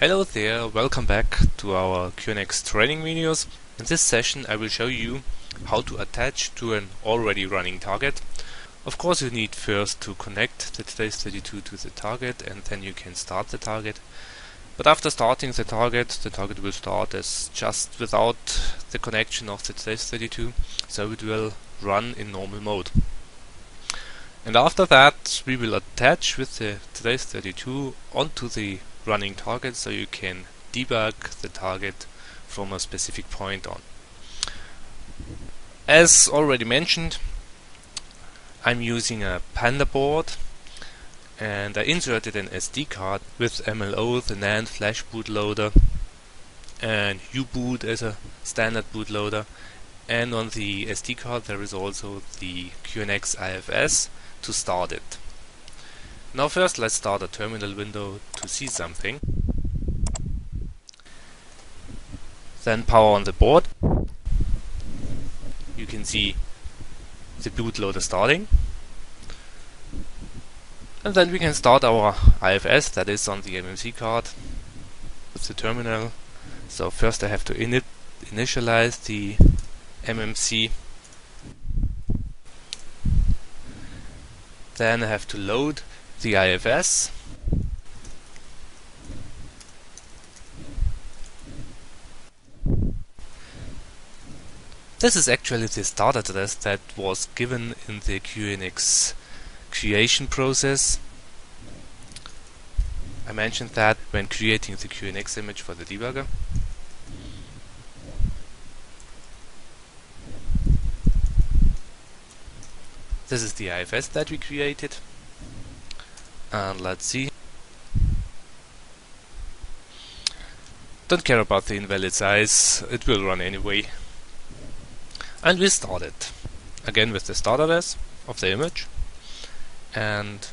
Hello there, welcome back to our QNX training videos. In this session I will show you how to attach to an already running target. Of course you need first to connect the Trace32 to the target and then you can start the target. But after starting the target, the target will start as just without the connection of the Trace32, so it will run in normal mode. And after that we will attach with the Trace32 onto the running target so you can debug the target from a specific point on. As already mentioned, I'm using a Panda board and I inserted an SD card with MLO, the NAND flash bootloader and U-boot as a standard bootloader and on the SD card there is also the QNX IFS to start it. Now first let's start a terminal window to see something. Then power on the board. You can see the bootloader starting. And then we can start our IFS that is on the MMC card with the terminal. So first I have to init initialize the MMC. Then I have to load the IFS This is actually the start address that was given in the QNX creation process. I mentioned that when creating the QNX image for the debugger. This is the IFS that we created and let's see. Don't care about the invalid size. It will run anyway. And we start it. Again with the start address of the image. And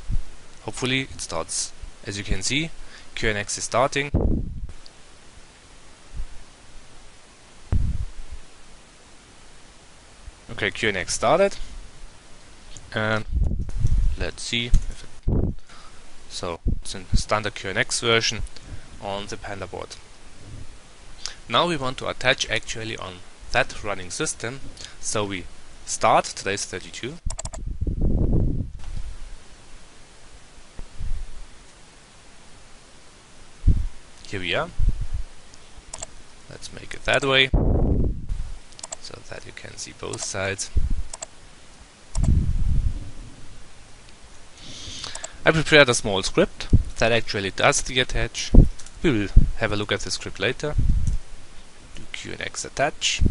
hopefully it starts. As you can see QNX is starting. Okay QNX started. And let's see so it's a standard QNX version on the Panda board. Now we want to attach actually on that running system, so we start Trace32. Here we are. Let's make it that way, so that you can see both sides. I prepared a small script that actually does the attach. We will have a look at the script later. Do QNX attach.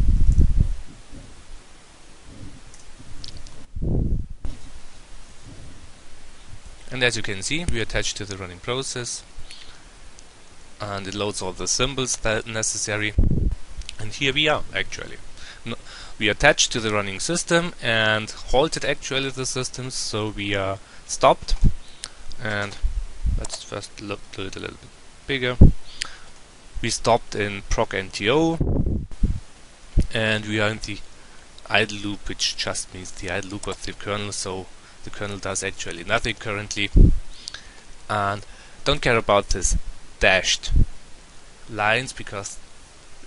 And as you can see, we attach to the running process and it loads all the symbols that are necessary. And here we are actually. No, we attach to the running system and halted actually the system, so we are stopped and let's first look do it a little bit bigger. We stopped in procnto and we are in the idle loop which just means the idle loop of the kernel. So the kernel does actually nothing currently. And don't care about this dashed lines because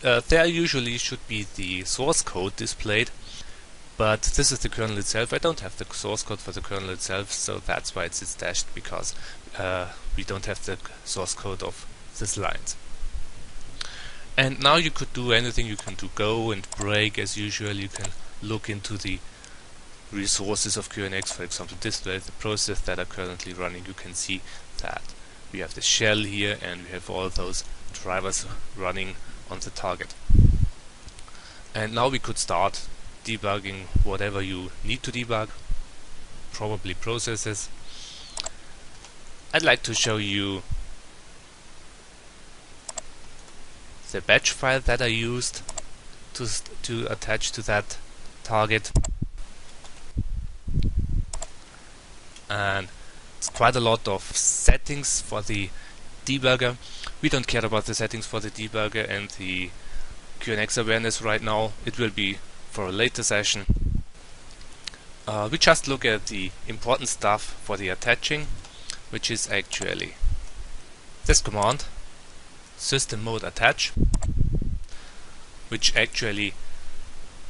uh, there usually should be the source code displayed but this is the kernel itself. I don't have the source code for the kernel itself, so that's why it's dashed, because uh, we don't have the source code of this lines. And now you could do anything, you can do go and break as usual, you can look into the resources of QNX, for example display the process that are currently running, you can see that we have the shell here and we have all those drivers running on the target. And now we could start debugging whatever you need to debug, probably processes. I'd like to show you the batch file that I used to, to attach to that target. And it's quite a lot of settings for the debugger. We don't care about the settings for the debugger and the QNX awareness right now. It will be for a later session. Uh, we just look at the important stuff for the attaching, which is actually this command system mode attach which actually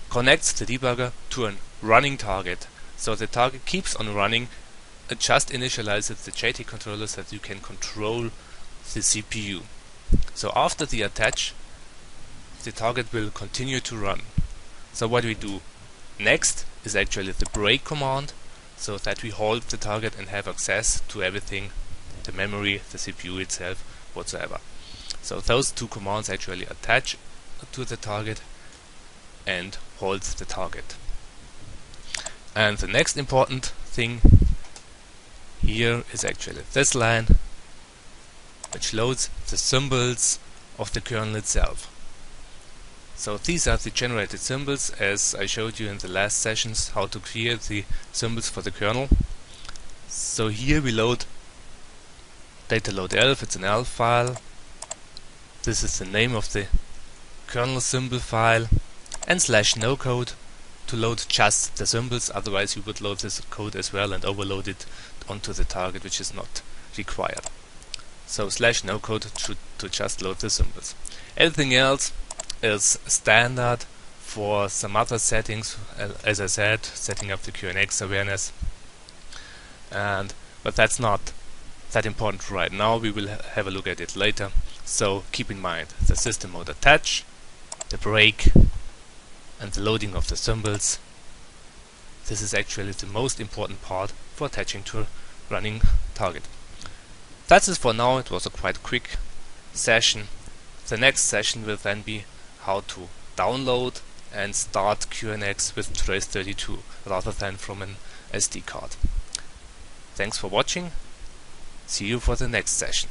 connects the debugger to a running target. So the target keeps on running. It just initializes the JT controller so that you can control the CPU so after the attach the target will continue to run so what we do next is actually the break command so that we hold the target and have access to everything the memory, the CPU itself, whatsoever. So those two commands actually attach to the target and hold the target. And the next important thing here is actually this line which loads the symbols of the kernel itself. So these are the generated symbols as I showed you in the last sessions how to create the symbols for the kernel. So here we load data load elf, it's an elf file. This is the name of the kernel symbol file and slash no code to load just the symbols otherwise you would load this code as well and overload it onto the target which is not required. So slash no code to, to just load the symbols. Everything else is standard for some other settings, uh, as I said, setting up the QNX awareness. And but that's not that important right now. We will ha have a look at it later. So keep in mind the system mode attach, the break, and the loading of the symbols. This is actually the most important part for attaching to a running target. That's it for now. It was a quite quick session. The next session will then be how to download and start QNX with Trace32 rather than from an SD card. Thanks for watching. See you for the next session.